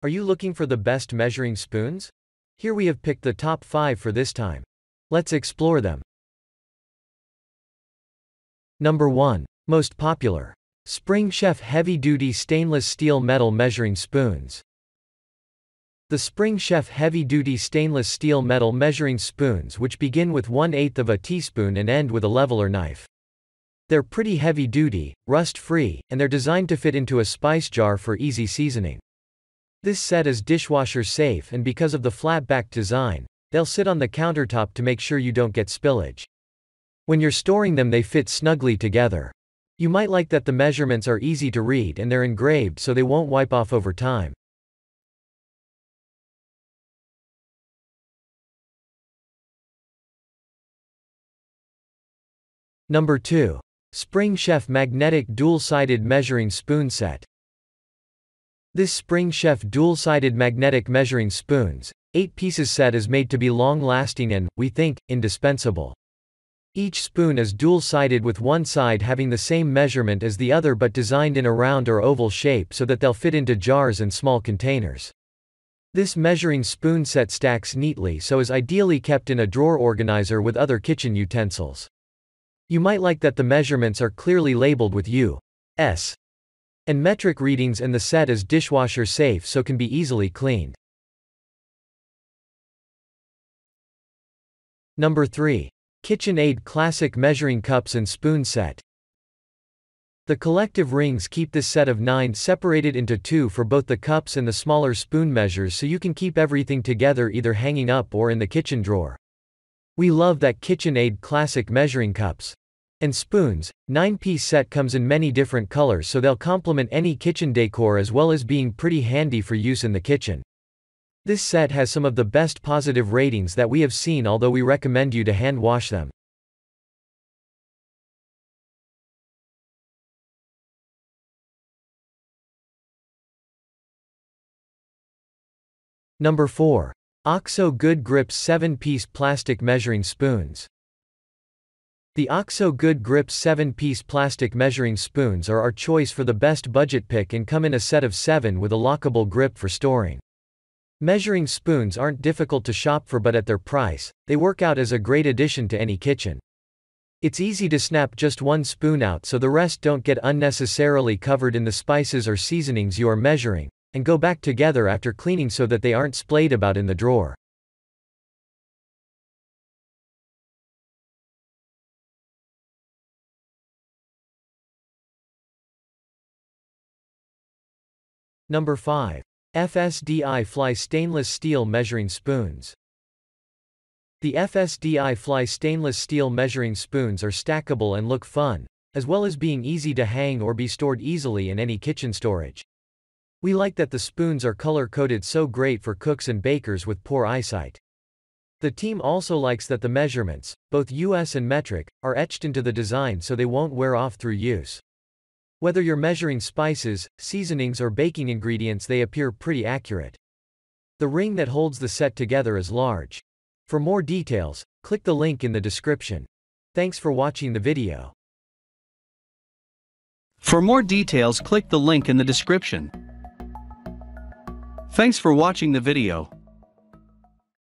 Are you looking for the best measuring spoons? Here we have picked the top 5 for this time. Let's explore them. Number 1. Most popular. Spring Chef Heavy Duty Stainless Steel Metal Measuring Spoons. The Spring Chef Heavy Duty Stainless Steel Metal Measuring Spoons which begin with 1 8 of a teaspoon and end with a leveler knife. They're pretty heavy duty, rust free, and they're designed to fit into a spice jar for easy seasoning. This set is dishwasher safe and because of the flat back design, they'll sit on the countertop to make sure you don't get spillage. When you're storing them they fit snugly together. You might like that the measurements are easy to read and they're engraved so they won't wipe off over time. Number 2. Spring Chef Magnetic Dual-Sided Measuring Spoon Set. This Spring Chef dual-sided magnetic measuring spoons, 8 pieces set is made to be long-lasting and, we think, indispensable. Each spoon is dual-sided with one side having the same measurement as the other but designed in a round or oval shape so that they'll fit into jars and small containers. This measuring spoon set stacks neatly so is ideally kept in a drawer organizer with other kitchen utensils. You might like that the measurements are clearly labeled with U, S, and metric readings and the set is dishwasher safe so can be easily cleaned. Number 3. KitchenAid Classic Measuring Cups and Spoon Set. The collective rings keep this set of 9 separated into 2 for both the cups and the smaller spoon measures so you can keep everything together either hanging up or in the kitchen drawer. We love that KitchenAid Classic Measuring Cups and spoons. 9-piece set comes in many different colors so they'll complement any kitchen decor as well as being pretty handy for use in the kitchen. This set has some of the best positive ratings that we have seen although we recommend you to hand wash them. Number 4. OXO Good Grips 7-piece plastic measuring spoons. The OXO Good Grips 7-piece plastic measuring spoons are our choice for the best budget pick and come in a set of 7 with a lockable grip for storing. Measuring spoons aren't difficult to shop for but at their price, they work out as a great addition to any kitchen. It's easy to snap just one spoon out so the rest don't get unnecessarily covered in the spices or seasonings you are measuring, and go back together after cleaning so that they aren't splayed about in the drawer. Number 5. FSDI Fly Stainless Steel Measuring Spoons. The FSDI Fly stainless steel measuring spoons are stackable and look fun, as well as being easy to hang or be stored easily in any kitchen storage. We like that the spoons are color-coded so great for cooks and bakers with poor eyesight. The team also likes that the measurements, both US and metric, are etched into the design so they won't wear off through use. Whether you're measuring spices, seasonings or baking ingredients they appear pretty accurate. The ring that holds the set together is large. For more details, click the link in the description. Thanks for watching the video. For more details click the link in the description. Thanks for watching the video.